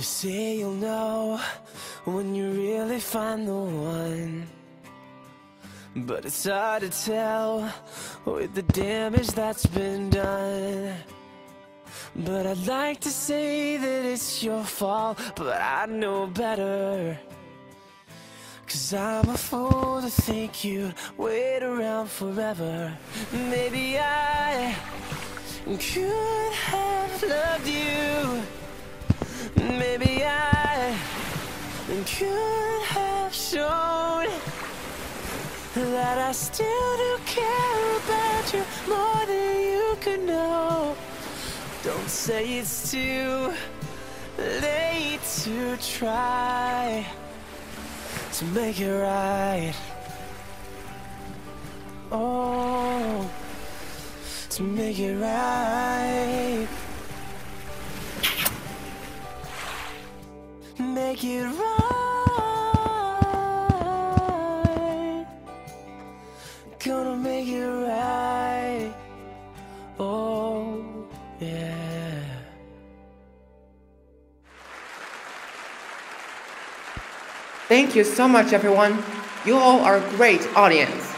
They say you'll know when you really find the one. But it's hard to tell with the damage that's been done. But I'd like to say that it's your fault, but I know better. Cause I'm a fool to think you'd wait around forever. Maybe I could have loved you. Maybe I could have shown that I still do care about you more than you could know. Don't say it's too late to try to make it right. Oh, to make it right. Make it right. Gonna make it right. Oh, yeah. Thank you so much, everyone. You all are a great audience.